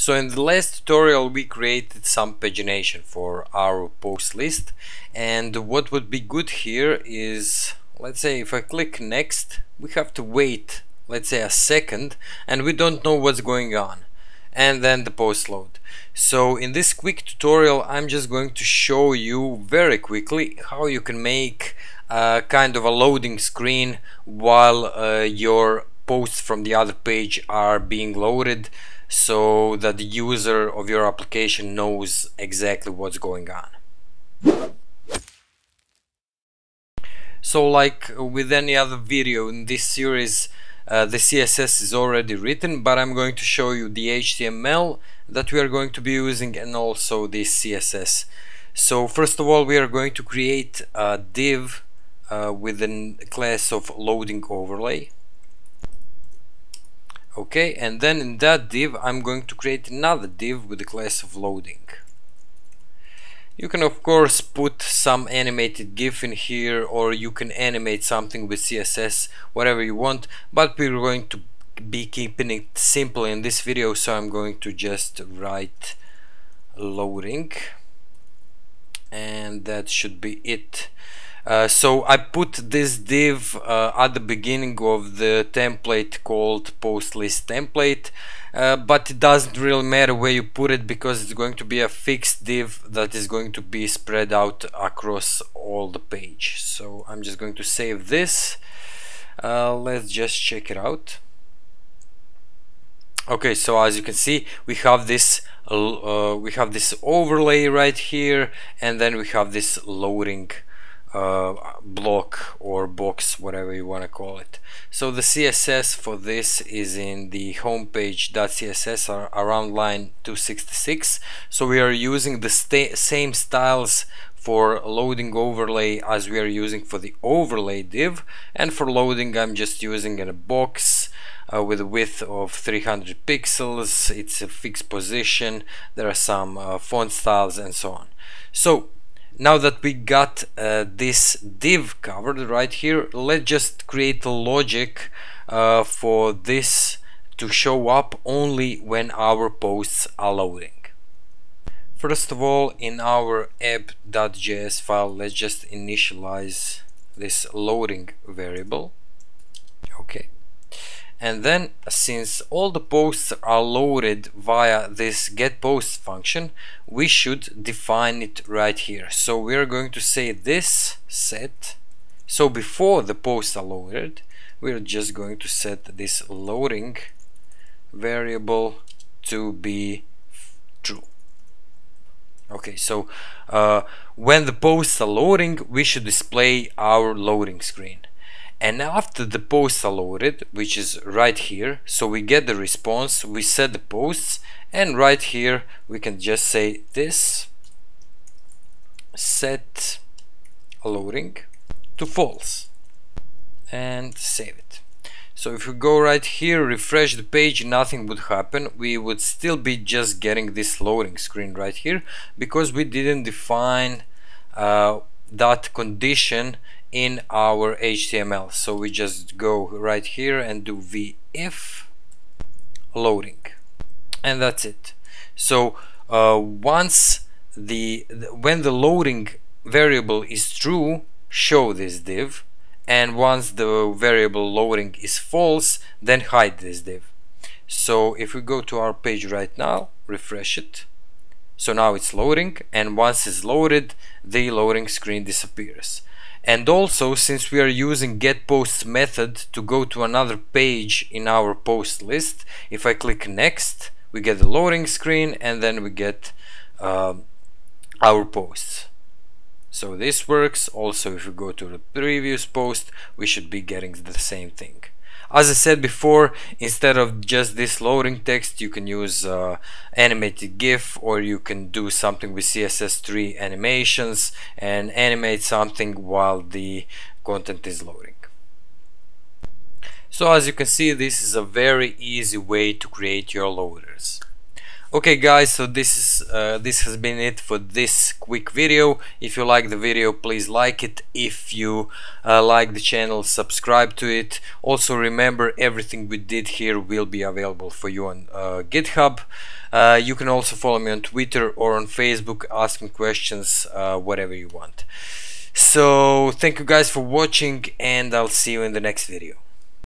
So in the last tutorial we created some pagination for our post list. And what would be good here is let's say if I click next we have to wait let's say a second and we don't know what's going on. And then the post load. So in this quick tutorial I'm just going to show you very quickly how you can make a kind of a loading screen while uh, your posts from the other page are being loaded so that the user of your application knows exactly what's going on. So like with any other video in this series uh, the CSS is already written but I'm going to show you the HTML that we are going to be using and also the CSS so first of all we are going to create a div uh, with a class of loading overlay okay and then in that div I'm going to create another div with the class of loading you can of course put some animated GIF in here or you can animate something with CSS, whatever you want, but we're going to be keeping it simple in this video so I'm going to just write loading and that should be it. Uh, so I put this div uh, at the beginning of the template called post list template uh, but it doesn't really matter where you put it because it's going to be a fixed div that is going to be spread out across all the page. So I'm just going to save this. Uh, let's just check it out. Okay so as you can see we have this uh, we have this overlay right here and then we have this loading uh, block or box whatever you want to call it. So the CSS for this is in the homepage.css around line 266 so we are using the same styles for loading overlay as we are using for the overlay div. And for loading I'm just using in a box uh, with a width of 300 pixels. It's a fixed position. There are some uh, font styles and so on. So now that we got uh, this div covered right here let's just create a logic uh, for this to show up only when our posts are loading. First of all in our app.js file let's just initialize this loading variable. Okay and then since all the posts are loaded via this get post function we should define it right here. So we're going to say this set. So before the posts are loaded we're just going to set this loading variable to be true. Okay so uh, when the posts are loading we should display our loading screen and after the posts are loaded which is right here so we get the response we set the posts and right here we can just say this set loading to false and save it. So if we go right here refresh the page nothing would happen. We would still be just getting this loading screen right here because we didn't define uh, that condition in our HTML so we just go right here and do v if loading. And that's it. So uh, once the when the loading variable is true show this div. And once the variable loading is false then hide this div. So if we go to our page right now refresh it. So now it's loading. And once it's loaded the loading screen disappears and also since we are using get posts method to go to another page in our post list if I click next we get the loading screen and then we get uh, our posts. So this works. Also if we go to the previous post we should be getting the same thing as I said before, instead of just this loading text, you can use uh, animated GIF or you can do something with CSS3 animations and animate something while the content is loading. So as you can see, this is a very easy way to create your loaders. Okay guys so this is uh, this has been it for this quick video. If you like the video please like it. If you uh, like the channel subscribe to it. Also remember everything we did here will be available for you on uh, github. Uh, you can also follow me on twitter or on facebook ask me questions uh, whatever you want. So thank you guys for watching and I'll see you in the next video